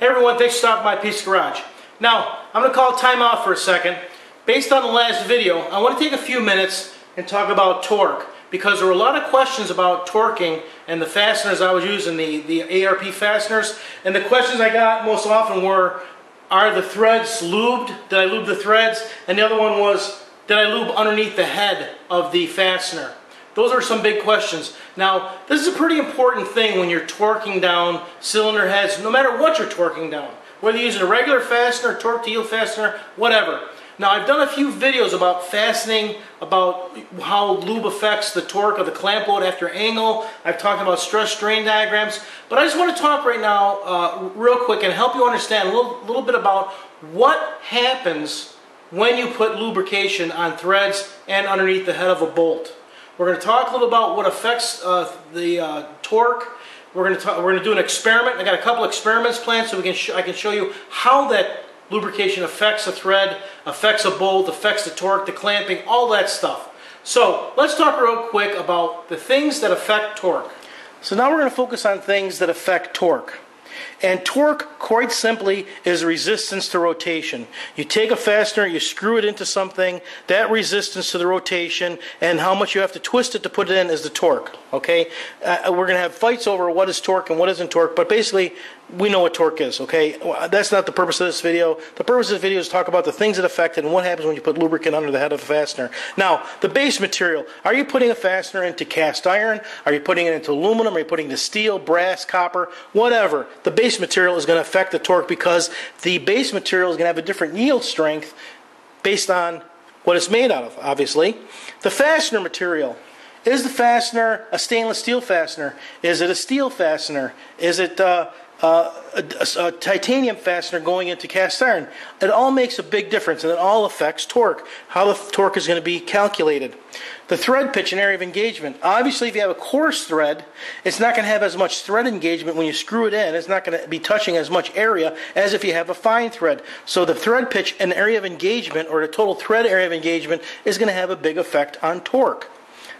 Hey everyone, thanks for stopping by Pete's Garage. Now, I'm going to call time out for a second. Based on the last video, I want to take a few minutes and talk about torque because there were a lot of questions about torquing and the fasteners I was using, the, the ARP fasteners, and the questions I got most often were, are the threads lubed? Did I lube the threads? And the other one was, did I lube underneath the head of the fastener? Those are some big questions. Now, this is a pretty important thing when you're torquing down cylinder heads, no matter what you're torquing down. Whether you're using a regular fastener, torque to yield fastener, whatever. Now, I've done a few videos about fastening, about how lube affects the torque of the clamp load after angle. I've talked about stress strain diagrams. But I just want to talk right now uh, real quick and help you understand a little, little bit about what happens when you put lubrication on threads and underneath the head of a bolt. We're going to talk a little about what affects uh, the uh, torque. We're going to talk, we're going to do an experiment. I got a couple experiments planned so we can I can show you how that lubrication affects a thread, affects a bolt, affects the torque, the clamping, all that stuff. So let's talk real quick about the things that affect torque. So now we're going to focus on things that affect torque. And torque, quite simply, is resistance to rotation. You take a fastener, you screw it into something, that resistance to the rotation, and how much you have to twist it to put it in is the torque. Okay? Uh, we're going to have fights over what is torque and what isn't torque, but basically, we know what torque is, okay? That's not the purpose of this video. The purpose of this video is to talk about the things that affect it and what happens when you put lubricant under the head of a fastener. Now, the base material. Are you putting a fastener into cast iron? Are you putting it into aluminum? Are you putting it into steel, brass, copper, whatever? The base material is going to affect the torque because the base material is going to have a different yield strength based on what it's made out of, obviously. The fastener material. Is the fastener a stainless steel fastener? Is it a steel fastener? Is it uh, uh, a, a, titanium fastener going into cast iron. It all makes a big difference and it all affects torque, how the torque is going to be calculated. The thread pitch and area of engagement. Obviously, if you have a coarse thread, it's not going to have as much thread engagement when you screw it in. It's not going to be touching as much area as if you have a fine thread. So the thread pitch and area of engagement, or the total thread area of engagement, is going to have a big effect on torque.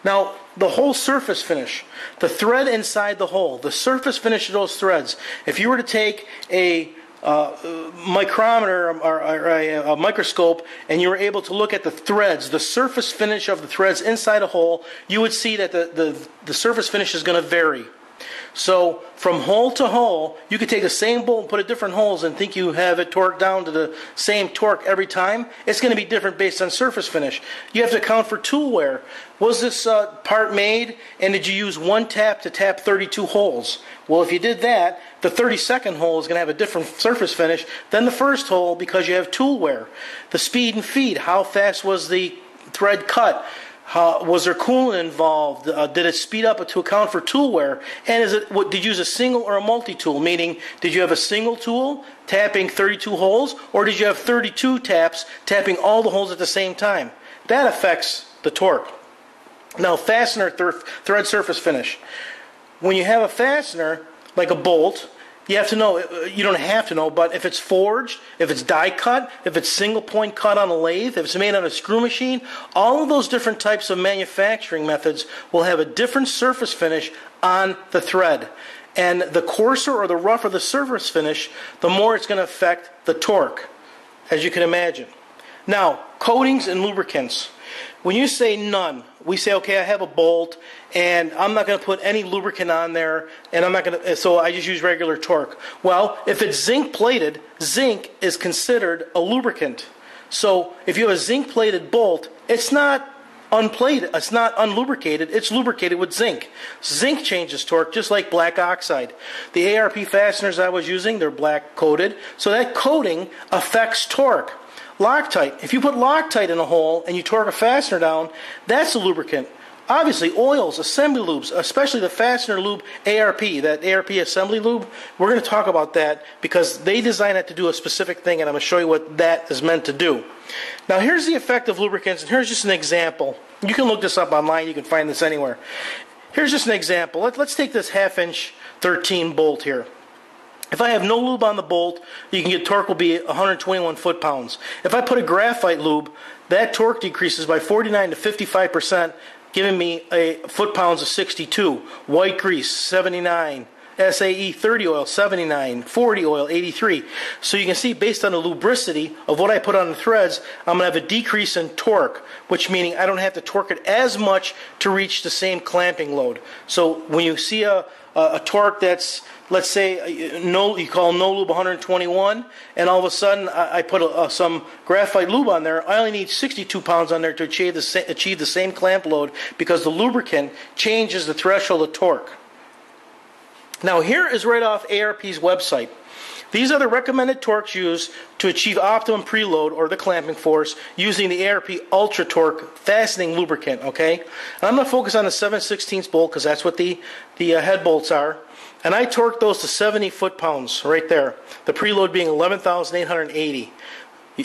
Now, the whole surface finish, the thread inside the hole, the surface finish of those threads. If you were to take a uh, micrometer or, or a, a, microscope and you were able to look at the threads, the surface finish of the threads inside a hole, you would see that the, the, the surface finish is going to vary. So from hole to hole, you could take the same bolt and put it different holes and think you have it torqued down to the same torque every time. It's going to be different based on surface finish. You have to account for tool wear. Was this uh, part made and did you use one tap to tap 32 holes? Well, if you did that, the 32nd hole is going to have a different surface finish than the first hole because you have tool wear. The speed and feed, how fast was the thread cut? Uh, was there coolant involved? Uh, did it speed up to account for tool wear? And is it what, did you use a single or a multi-tool? Meaning, did you have a single tool tapping 32 holes, or did you have 32 taps tapping all the holes at the same time? That affects the torque. Now, fastener th- thread surface finish. When you have a fastener, like a bolt, you have to know, uh, you don't have to know, but if it's forged, if it's die cut, if it's single point cut on a lathe, if it's made on a screw machine, all of those different types of manufacturing methods will have a different surface finish on the thread. And the coarser or the rougher the surface finish, the more it's going to affect the torque, as you can imagine. Now, coatings and lubricants. When you say none, we say, okay, I have a bolt and I'm not going to put any lubricant on there and I'm not going to, so I just use regular torque. Well, if it's zinc plated, zinc is considered a lubricant. So if you have a zinc plated bolt, it's not unplated, it's not unlubricated, it's lubricated with zinc. Zinc changes torque just like black oxide. The ARP fasteners I was using, they're black coated, so that coating affects torque. Loctite. If you put Loctite in a hole and you torque a fastener down, that's a lubricant. Obviously, oils, assembly lubes, especially the fastener lube ARP, that ARP assembly lube, we're going to talk about that because they design it to do a specific thing, and I'm going to show you what that is meant to do. Now, here's the effect of lubricants, and here's just an example. You can look this up online, you can find this anywhere. Here's just an example. Let, us take this half inch 13 bolt here. If I have no lube on the bolt, you can get torque will be 121 foot-pounds. If I put a graphite lube, that torque decreases by 49 to 55 percent, giving me a foot-pounds of 62. White grease 79, SAE 30 oil 79, 40 oil 83. So you can see based on the lubricity of what I put on the threads, I'm going to have a decrease in torque, which meaning I don't have to torque it as much to reach the same clamping load. So when you see a, a, a torque that's let's say uh, no, you call no lube 121, and all of a sudden I, I put a, a, some graphite lube on there. I only need 62 pounds on there to achieve the, sa- achieve the same clamp load because the lubricant changes the threshold of torque. Now here is right off ARP's website. These are the recommended torques used to achieve optimum preload or the clamping force using the ARP Ultra Torque fastening lubricant. Okay, and I'm going to focus on the 7 16 bolt because that's what the the uh, head bolts are. And I torqued those to 70 foot pounds right there. The preload being 11,880.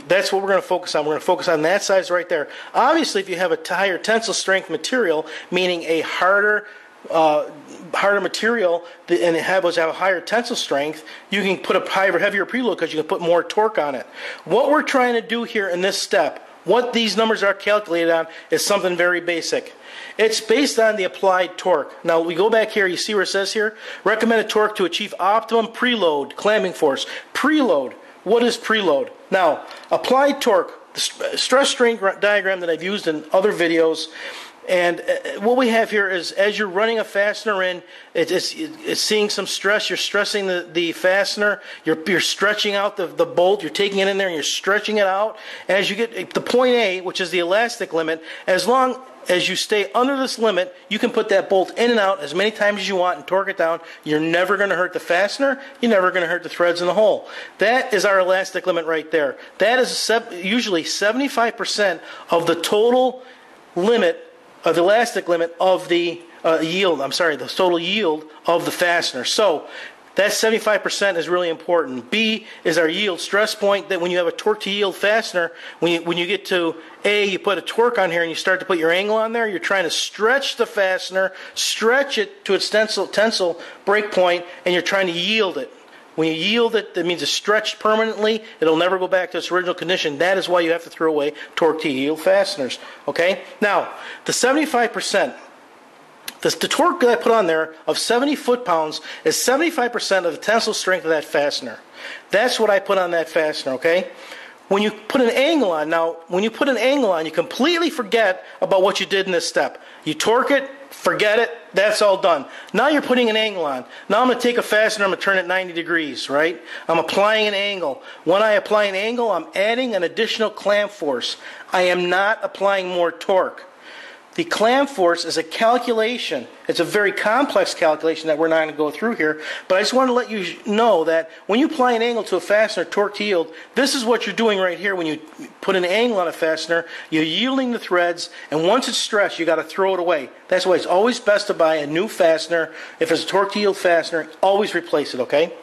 That's what we're going to focus on. We're going to focus on that size right there. Obviously, if you have a higher tensile strength material, meaning a harder uh, harder material and it have, was have a higher tensile strength, you can put a higher, heavier preload because you can put more torque on it. What we're trying to do here in this step, what these numbers are calculated on, is something very basic. It's based on the applied torque. Now we go back here, you see where it says here? Recommended torque to achieve optimum preload, clamping force. Preload. What is preload? Now, applied torque, the stress strain diagram that I've used in other videos, and uh, what we have here is as you're running a fastener in, it's, it's seeing some stress. You're stressing the, the fastener. You're, you're stretching out the, the bolt. You're taking it in there and you're stretching it out. As you get the point A, which is the elastic limit, as long as you stay under this limit, you can put that bolt in and out as many times as you want and torque it down. You're never going to hurt the fastener. You're never going to hurt the threads in the hole. That is our elastic limit right there. That is usually 75% of the total limit, of the elastic limit of the uh, yield. I'm sorry, the total yield of the fastener. So that 75% is really important. B is our yield stress point that when you have a torque to yield fastener, when you, when you get to A, you put a torque on here and you start to put your angle on there, you're trying to stretch the fastener, stretch it to its tensile, tensile break point, and you're trying to yield it. When you yield it, that means it's stretched permanently. It'll never go back to its original condition. That is why you have to throw away torque to yield fasteners. Okay? Now, the 75%, the, the torque that I put on there of 70 foot-pounds is 75% of the tensile strength of that fastener. That's what I put on that fastener, okay? When you put an angle on, now, when you put an angle on, you completely forget about what you did in this step. You torque it, forget it, that's all done. Now you're putting an angle on. Now I'm going to take a fastener, I'm going to turn it 90 degrees, right? I'm applying an angle. When I apply an angle, I'm adding an additional clamp force. I am not applying more torque. The clamp force is a calculation. It's a very complex calculation that we're not going to go through here, but I just want to let you know that when you apply an angle to a fastener, torque to yield, this is what you're doing right here when you put an angle on a fastener. You're yielding the threads, and once it's stressed, you got to throw it away. That's why it's always best to buy a new fastener. If it's a torque to yield fastener, always replace it, okay?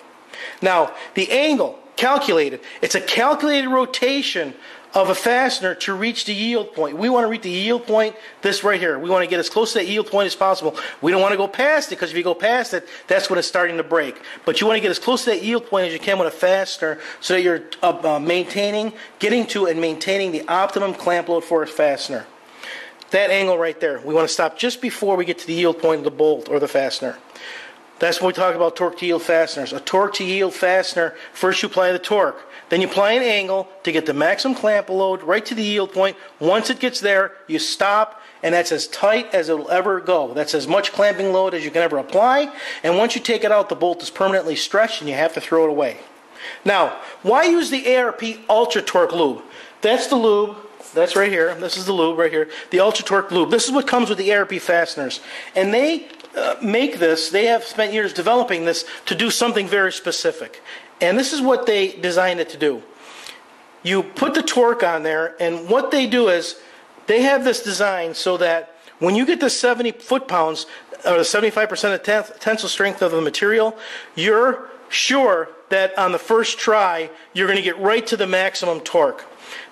Now, the angle calculated, it's a calculated rotation of a fastener to reach the yield point. We want to reach the yield point, this right here. We want to get as close to that yield point as possible. We don't want to go past it because if you go past it, that's when it's starting to break. But you want to get as close to that yield point as you can with a fastener so that you're uh, uh, maintaining, getting to and maintaining the optimum clamp load for a fastener. That angle right there, we want to stop just before we get to the yield point of the bolt or the fastener. That's when we talk about torque to yield fasteners. A torque to yield fastener, first you apply the torque. Then you apply an angle to get the maximum clamp load right to the yield point. Once it gets there, you stop, and that's as tight as it'll ever go. That's as much clamping load as you can ever apply. And once you take it out, the bolt is permanently stretched and you have to throw it away. Now, why use the ARP Ultra Torque Lube? That's the lube. That's right here. This is the lube right here. The Ultra Torque Lube. This is what comes with the ARP fasteners. And they uh, make this, they have spent years developing this to do something very specific. And this is what they designed it to do. You put the torque on there, and what they do is they have this design so that when you get the 70 foot pounds, or the 75% of ten- tensile strength of the material, you're sure that on the first try, you're going to get right to the maximum torque.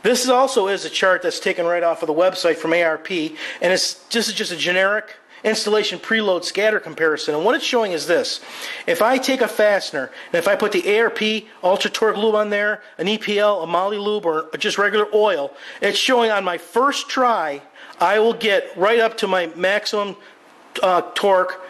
This also is a chart that's taken right off of the website from ARP, and it's just, just a generic installation preload scatter comparison. And what it's showing is this. If I take a fastener, and if I put the ARP Ultra Torque lube on there, an EPL, a Moly lube, or just regular oil, it's showing on my first try, I will get right up to my maximum uh, torque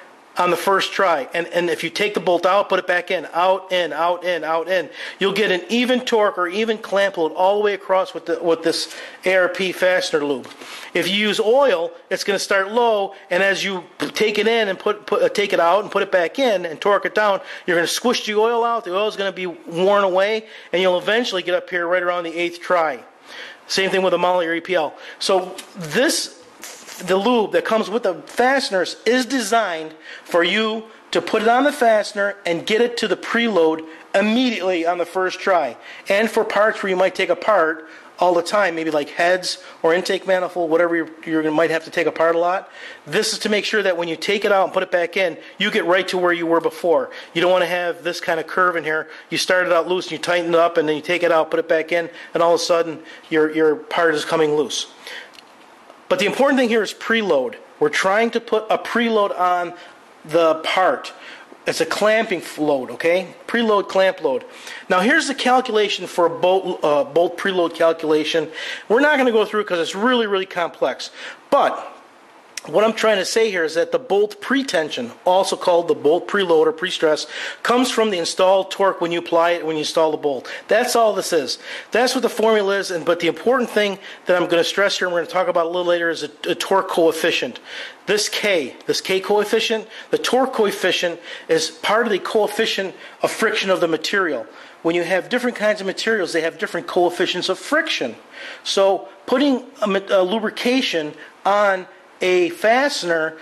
on the first try. And, and if you take the bolt out, put it back in, out, in, out, in, out, in, you'll get an even torque or even clamp load all the way across with, the, with this ARP fastener lube. If you use oil, it's going to start low, and as you take it in and put, put uh, take it out and put it back in and torque it down, you're going to squish the oil out. The oil is going to be worn away, and you'll eventually get up here right around the eighth try. Same thing with a Moly or EPL. So this the lube that comes with the fasteners is designed for you to put it on the fastener and get it to the preload immediately on the first try. And for parts where you might take apart all the time, maybe like heads or intake manifold, whatever you might have to take apart a lot. This is to make sure that when you take it out and put it back in, you get right to where you were before. You don't want to have this kind of curve in here. You start it out loose and you tighten it up and then you take it out, put it back in, and all of a sudden your, your part is coming loose. But the important thing here is preload. We're trying to put a preload on the part. It's a clamping load, okay? Preload, clamp load. Now here's the calculation for a bolt, uh, bolt preload calculation. We're not going to go through because it's really, really complex. But what I'm trying to say here is that the bolt pretension, also called the bolt preload or pre-stress, comes from the installed torque when you apply it when you install the bolt. That's all this is. That's what the formula is. And but the important thing that I'm going to stress here, and we're going to talk about a little later, is a, a torque coefficient. This K, this K coefficient, the torque coefficient is part of the coefficient of friction of the material. When you have different kinds of materials, they have different coefficients of friction. So putting a, a lubrication on a fastener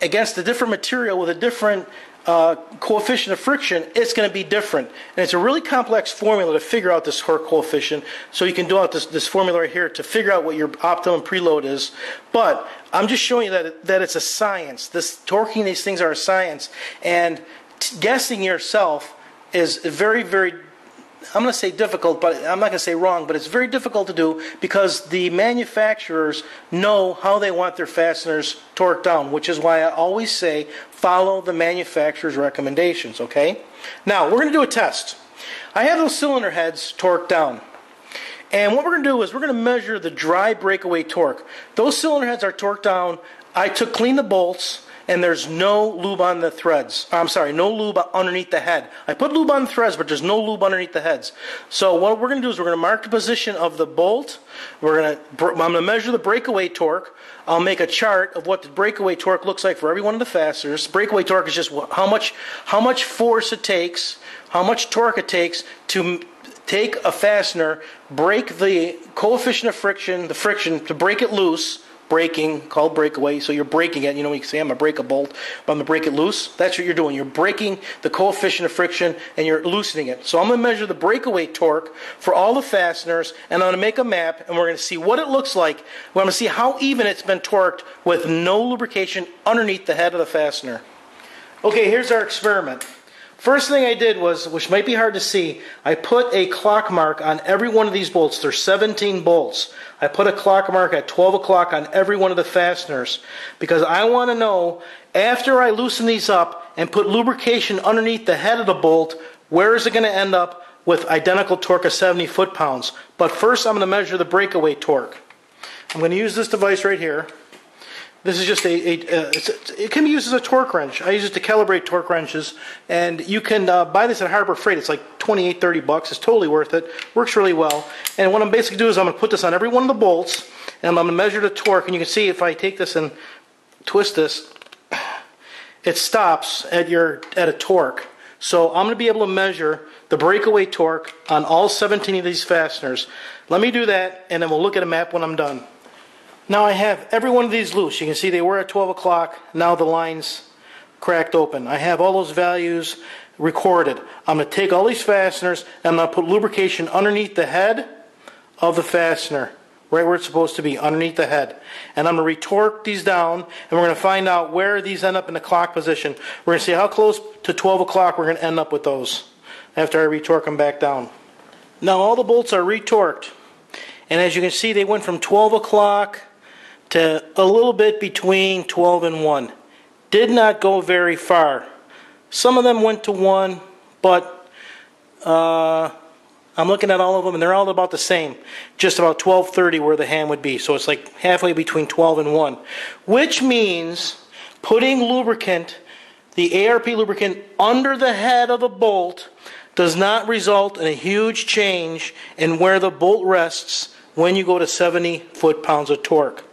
against a different material with a different uh, coefficient of friction, it's going to be different. And it's a really complex formula to figure out this torque coefficient. So you can do out this, this formula right here to figure out what your optimum preload is. But I'm just showing you that, that it's a science. This torquing these things are a science. And guessing yourself is very, very I'm going to say difficult, but I'm not going to say wrong, but it's very difficult to do because the manufacturers know how they want their fasteners torqued down, which is why I always say follow the manufacturer's recommendations, okay? Now, we're going to do a test. I have those cylinder heads torqued down. And what we're going to do is we're going to measure the dry breakaway torque. Those cylinder heads are torqued down. I took clean the bolts and there's no lube on the threads. I'm sorry, no lube underneath the head. I put lube on the threads, but there's no lube underneath the heads. So what we're going to do is we're going to mark the position of the bolt. We're going to I'm going to measure the breakaway torque. I'll make a chart of what the breakaway torque looks like for every one of the fasteners. Breakaway torque is just how much how much force it takes, how much torque it takes to take a fastener, break the coefficient of friction, the friction to break it loose breaking, called breakaway. So you're breaking it. You know, you can say, I'm going to break a bolt, but I'm going to break it loose. That's what you're doing. You're breaking the coefficient of friction and you're loosening it. So I'm going to measure the breakaway torque for all the fasteners and I'm going to make a map and we're going to see what it looks like. We're going to see how even it's been torqued with no lubrication underneath the head of the fastener. Okay, here's our experiment. First thing I did was, which might be hard to see, I put a clock mark on every one of these bolts. There's 17 bolts. I put a clock mark at 12 o'clock on every one of the fasteners because I want to know after I loosen these up and put lubrication underneath the head of the bolt, where is it going to end up with identical torque of 70 foot-pounds. But first I'm going to measure the breakaway torque. I'm going to use this device right here. This is just a, a, it can be used as a torque wrench. I use it to calibrate torque wrenches, and you can uh, buy this at Harbor Freight. It's like 28, 30 bucks. It's totally worth it. Works really well. And what I'm basically doing is I'm going to put this on every one of the bolts, and I'm going to measure the torque. And you can see if I take this and twist this, it stops at your at a torque. So I'm going to be able to measure the breakaway torque on all 17 of these fasteners. Let me do that, and then we'll look at a map when I'm done. Now I have every one of these loose. You can see they were at 12 o'clock. Now the line's cracked open. I have all those values recorded. I'm going to take all these fasteners and I'm going to put lubrication underneath the head of the fastener, right where it's supposed to be, underneath the head. And I'm going to retorque these down and we're going to find out where these end up in the clock position. We're going to see how close to 12 o'clock we're going to end up with those after I retorque them back down. Now all the bolts are retorqued. And as you can see, they went from 12 o'clock to a little bit between 12 and 1. Did not go very far. Some of them went to 1, but uh, I'm looking at all of them and they're all about the same. Just about 1230 where the hand would be. So it's like halfway between 12 and 1. Which means putting lubricant the ARP lubricant under the head of the bolt does not result in a huge change in where the bolt rests when you go to 70 foot-pounds of torque.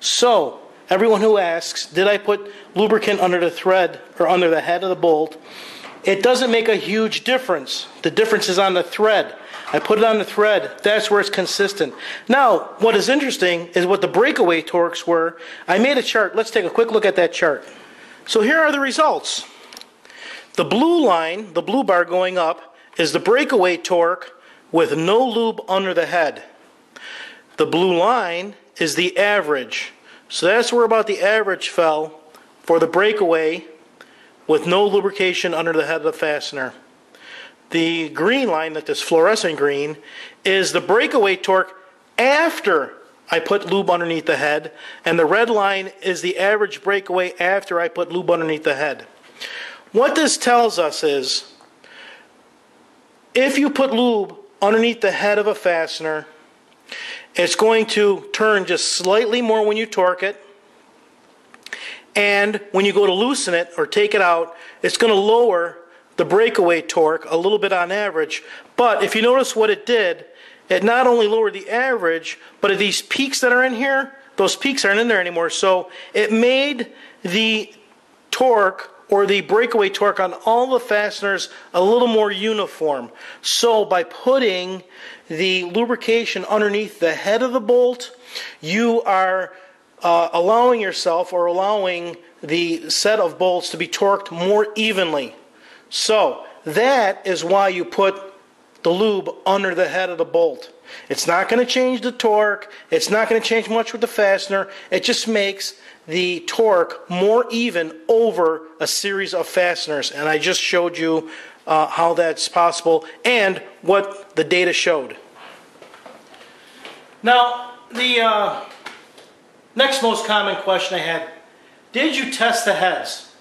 So, everyone who asks, did I put lubricant under the thread or under the head of the bolt? It doesn't make a huge difference. The difference is on the thread. I put it on the thread. That's where it's consistent. Now, what is interesting is what the breakaway torques were. I made a chart. Let's take a quick look at that chart. So here are the results. The blue line, the blue bar going up, is the breakaway torque with no lube under the head. The blue line is the average. So that's where about the average fell for the breakaway with no lubrication under the head of the fastener. The green line, that this fluorescent green, is the breakaway torque after I put lube underneath the head, and the red line is the average breakaway after I put lube underneath the head. What this tells us is if you put lube underneath the head of a fastener, it's going to turn just slightly more when you torque it. And when you go to loosen it or take it out, it's going to lower the breakaway torque a little bit on average. But if you notice what it did, it not only lowered the average, but these peaks that are in here, those peaks aren't in there anymore. So it made the torque or the breakaway torque on all the fasteners a little more uniform. So by putting the lubrication underneath the head of the bolt, you are uh, allowing yourself or allowing the set of bolts to be torqued more evenly. So that is why you put the lube under the head of the bolt. It's not going to change the torque. It's not going to change much with the fastener. It just makes the torque more even over a series of fasteners. And I just showed you uh, how that's possible and what the data showed. Now, the uh, next most common question I had, did you test the heads?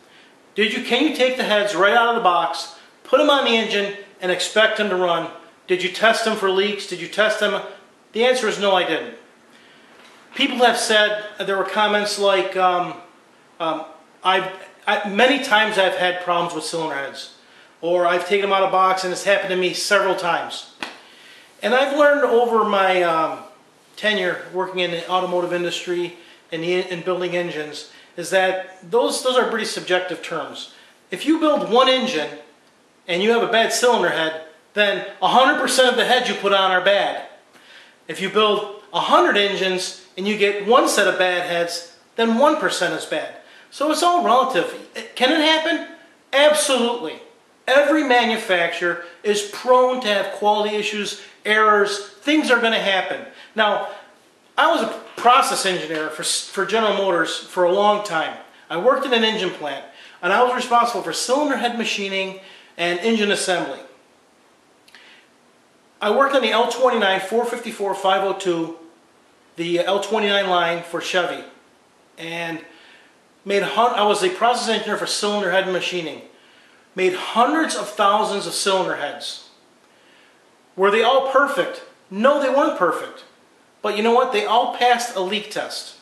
Did you, can you take the heads right out of the box, put them on the engine, and expect them to run? Did you test them for leaks? Did you test them? The answer is no, I didn't people have said, there were comments like, um, um, I've, I, many times I've had problems with cylinder heads. Or I've taken them out of box and it's happened to me several times. And I've learned over my um, tenure working in the automotive industry and in building engines is that those, those are pretty subjective terms. If you build one engine and you have a bad cylinder head, then 100% of the heads you put on are bad. If you build 100 engines and you get one set of bad heads, then 1% is bad. So it's all relative. Can it happen? Absolutely. Every manufacturer is prone to have quality issues, errors, things are going to happen. Now, I was a process engineer for, for General Motors for a long time. I worked in an engine plant, and I was responsible for cylinder head machining and engine assembly. I worked on the L29 454 502 the L29 line for Chevy. And made I was a process engineer for cylinder head machining. Made hundreds of thousands of cylinder heads. Were they all perfect? No they weren't perfect. But you know what? They all passed a leak test.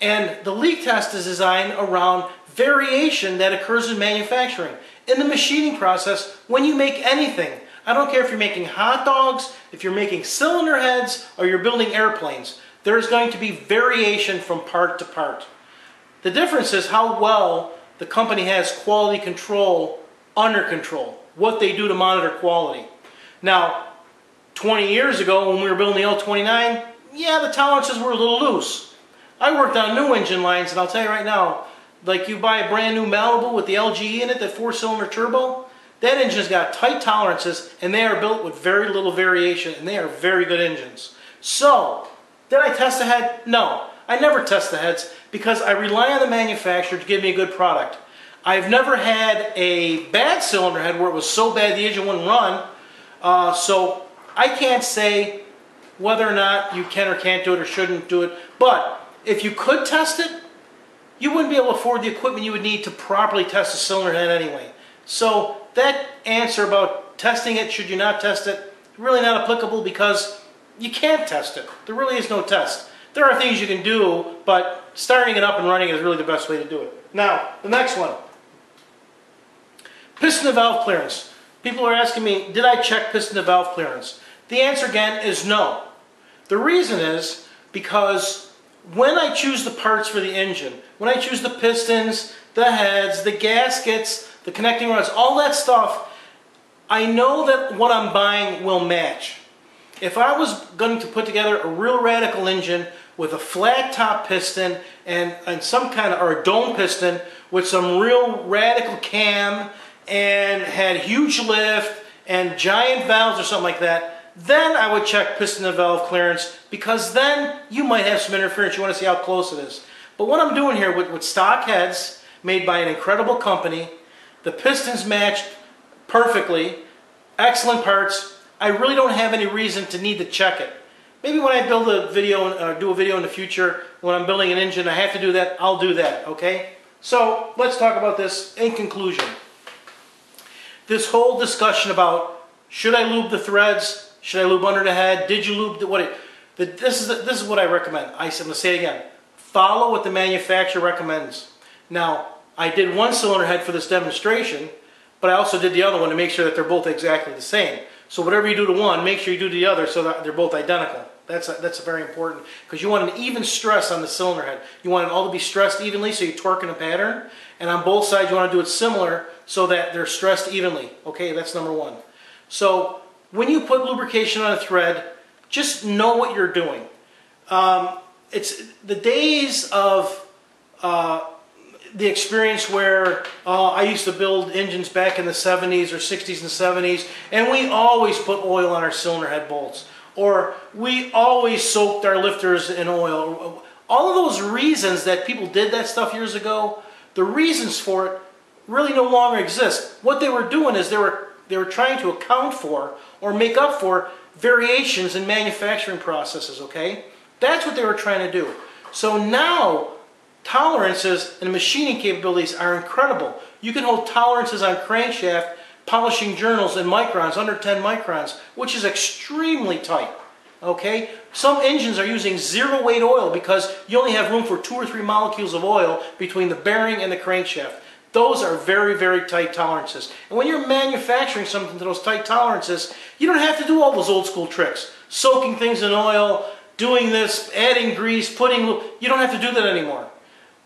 And the leak test is designed around variation that occurs in manufacturing. In the machining process when you make anything I don't care if you're making hot dogs, if you're making cylinder heads, or you're building airplanes. There's going to be variation from part to part. The difference is how well the company has quality control under control, what they do to monitor quality. Now, 20 years ago when we were building the L29, yeah, the tolerances were a little loose. I worked on new engine lines, and I'll tell you right now, like you buy a brand new Malibu with the LGE in it, that four-cylinder turbo, that engine's got tight tolerances and they are built with very little variation and they are very good engines. So, did I test the head? No. I never test the heads because I rely on the manufacturer to give me a good product. I've never had a bad cylinder head where it was so bad the engine wouldn't run. Uh, so I can't say whether or not you can or can't do it or shouldn't do it. But if you could test it, you wouldn't be able to afford the equipment you would need to properly test a cylinder head anyway. So that answer about testing it, should you not test it, really not applicable because you can't test it. There really is no test. There are things you can do, but starting it up and running is really the best way to do it. Now, the next one. Piston to valve clearance. People are asking me, did I check piston to valve clearance? The answer again is no. The reason is because when I choose the parts for the engine, when I choose the pistons, the heads, the gaskets, the connecting rods, all that stuff, I know that what I'm buying will match. If I was going to put together a real radical engine with a flat top piston and, and some kind of, or a dome piston with some real radical cam and had huge lift and giant valves or something like that, then I would check piston and valve clearance because then you might have some interference. You want to see how close it is. But what I'm doing here with, with stock heads made by an incredible company, the pistons matched perfectly, excellent parts. I really don't have any reason to need to check it. Maybe when I build a video, uh, do a video in the future, when I'm building an engine, I have to do that, I'll do that, okay? So let's talk about this in conclusion. This whole discussion about should I lube the threads, should I lube under the head, did you lube the, what it, the, this, is the, this is what I recommend. I, I'm going to say it again. Follow what the manufacturer recommends. Now, I did one cylinder head for this demonstration, but I also did the other one to make sure that they're both exactly the same. So whatever you do to one, make sure you do to the other so that they're both identical. That's, a, that's a very important because you want an even stress on the cylinder head. You want it all to be stressed evenly so you torque in a pattern. And on both sides you want to do it similar so that they're stressed evenly. Okay, that's number one. So when you put lubrication on a thread, just know what you're doing. Um, it's the days of uh, the experience where uh, I used to build engines back in the 70s or 60s and 70s, and we always put oil on our cylinder head bolts, or we always soaked our lifters in oil. All of those reasons that people did that stuff years ago, the reasons for it really no longer exist. What they were doing is they were they were trying to account for or make up for variations in manufacturing processes, okay? That's what they were trying to do. So now Tolerances and machining capabilities are incredible. You can hold tolerances on crankshaft, polishing journals in microns, under 10 microns, which is extremely tight. Okay? Some engines are using zero weight oil because you only have room for two or three molecules of oil between the bearing and the crankshaft. Those are very, very tight tolerances. And when you're manufacturing something to those tight tolerances, you don't have to do all those old school tricks. Soaking things in oil, doing this, adding grease, putting... You don't have to do that anymore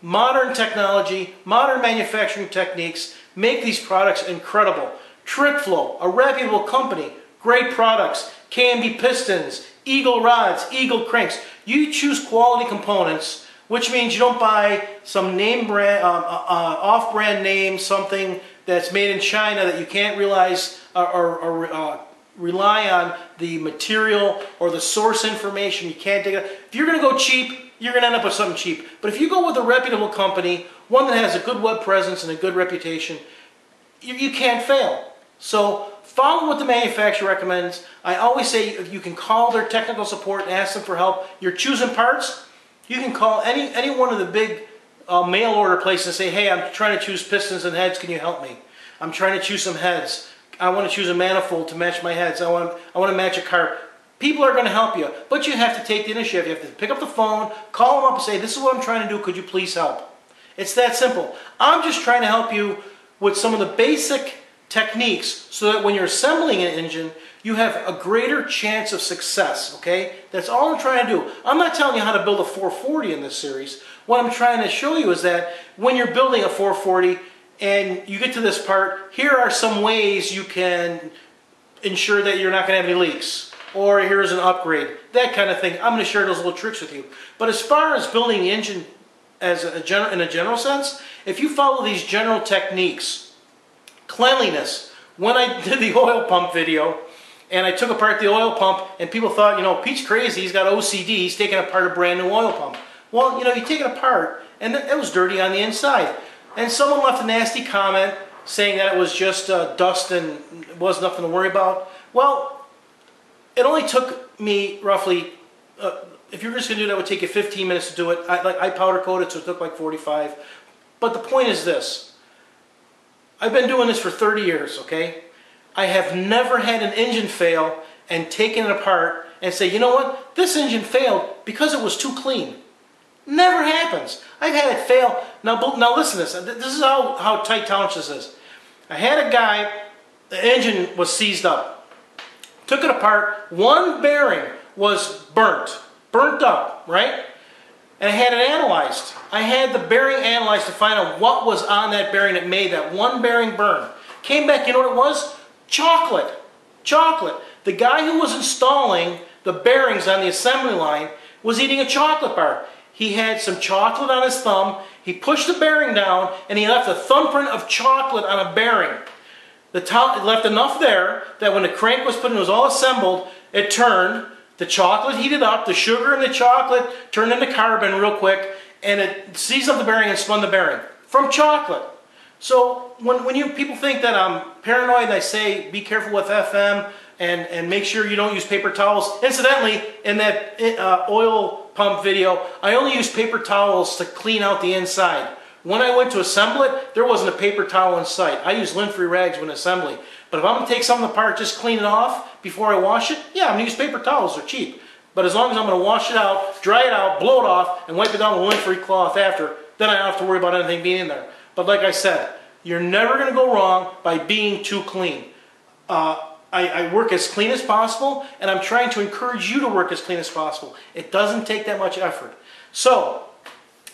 modern technology, modern manufacturing techniques make these products incredible. TrickFlow, a reputable company, great products, KMB pistons, Eagle rods, Eagle cranks. You choose quality components, which means you don't buy some name brand, um, uh, uh, off-brand name, something that's made in China that you can't realize uh, or, or uh, rely on the material or the source information. You can't take it. If you're going to go cheap, you're going to end up with something cheap. But if you go with a reputable company, one that has a good web presence and a good reputation, you, you can't fail. So follow what the manufacturer recommends. I always say you can call their technical support and ask them for help. You're choosing parts, you can call any, any one of the big uh, mail order places and say, hey, I'm trying to choose pistons and heads, can you help me? I'm trying to choose some heads. I want to choose a manifold to match my heads. I want, I want to match a car. People are going to help you, but you have to take the initiative. You have to pick up the phone, call them up and say, this is what I'm trying to do, could you please help? It's that simple. I'm just trying to help you with some of the basic techniques so that when you're assembling an engine, you have a greater chance of success, okay? That's all I'm trying to do. I'm not telling you how to build a 440 in this series. What I'm trying to show you is that when you're building a 440 and you get to this part, here are some ways you can ensure that you're not going to have any leaks or here's an upgrade, that kind of thing. I'm going to share those little tricks with you. But as far as building the engine as a general, in a general sense, if you follow these general techniques, cleanliness, when I did the oil pump video, and I took apart the oil pump, and people thought, you know, Pete's crazy, he's got OCD, he's taking apart a brand new oil pump. Well, you know, you take it apart, and it was dirty on the inside. And someone left a nasty comment saying that it was just uh, dust and was nothing to worry about. Well, it only took me roughly, uh, if you're just going to do that, it would take you 15 minutes to do it. I, like, I powder coated, so it took like 45. But the point is this. I've been doing this for 30 years, okay? I have never had an engine fail and taken it apart and say, you know what, this engine failed because it was too clean. Never happens. I've had it fail. Now, now listen to this. This is how, how tight tolerance this is. I had a guy, the engine was seized up. Took it apart. One bearing was burnt, burnt up, right? And I had it analyzed. I had the bearing analyzed to find out what was on that bearing that made that one bearing burn. Came back, you know what it was? Chocolate. Chocolate. The guy who was installing the bearings on the assembly line was eating a chocolate bar. He had some chocolate on his thumb. He pushed the bearing down and he left a thumbprint of chocolate on a bearing. The top left enough there that when the crank was put in, it was all assembled, it turned. The chocolate heated up, the sugar and the chocolate turned into carbon real quick, and it seized up the bearing and spun the bearing from chocolate. So when, when you people think that I'm paranoid, I say be careful with FM and, and make sure you don't use paper towels. Incidentally, in that uh, oil pump video, I only use paper towels to clean out the inside. When I went to assemble it, there wasn't a paper towel in sight. I use lint-free rags when assembly. But if I'm going to take something apart, just clean it off before I wash it, yeah, I'm going to use paper towels. They're cheap. But as long as I'm going to wash it out, dry it out, blow it off, and wipe it down with lint-free cloth after, then I don't have to worry about anything being in there. But like I said, you're never going to go wrong by being too clean. Uh, I, I, work as clean as possible, and I'm trying to encourage you to work as clean as possible. It doesn't take that much effort. So,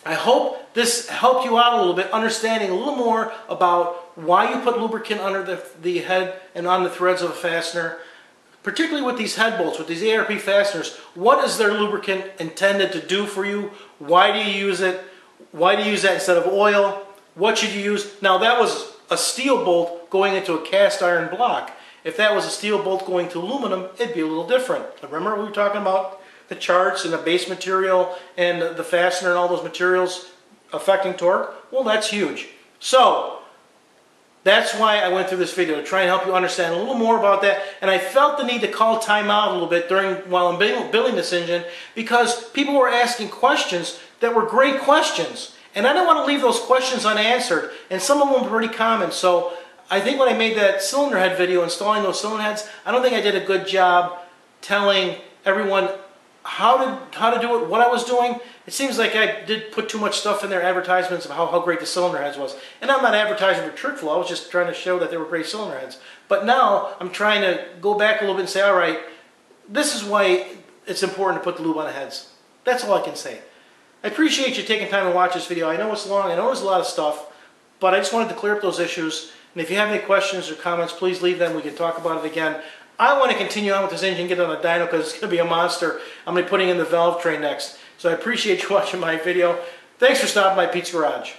I hope this helped you out a little bit, understanding a little more about why you put lubricant under the, the head and on the threads of a fastener, particularly with these head bolts, with these ARP fasteners. What is their lubricant intended to do for you? Why do you use it? Why do you use that instead of oil? What should you use? Now that was a steel bolt going into a cast iron block. If that was a steel bolt going to aluminum, it'd be a little different. Remember we were talking about the charts and the base material and the fastener and all those materials affecting torque, well, that's huge. So, that's why I went through this video, to try and help you understand a little more about that. And I felt the need to call time out a little bit during while I'm building this engine because people were asking questions that were great questions. And I don't want to leave those questions unanswered. And some of them were pretty common. So I think when I made that cylinder head video installing those cylinder heads, I don't think I did a good job telling everyone how to how to do it, what I was doing. It seems like I did put too much stuff in their advertisements of how, how great the cylinder heads was. And I'm not advertising for trick flow, I was just trying to show that they were great cylinder heads. But now I'm trying to go back a little bit and say, all right, this is why it's important to put the lube on the heads. That's all I can say. I appreciate you taking time to watch this video. I know it's long, I know there's a lot of stuff, but I just wanted to clear up those issues. And if you have any questions or comments, please leave them. We can talk about it again. I want to continue on with this engine, get on the dyno because it's going to be a monster. I'm going to be putting in the valve train next. So I appreciate you watching my video. Thanks for stopping by Pete's Garage.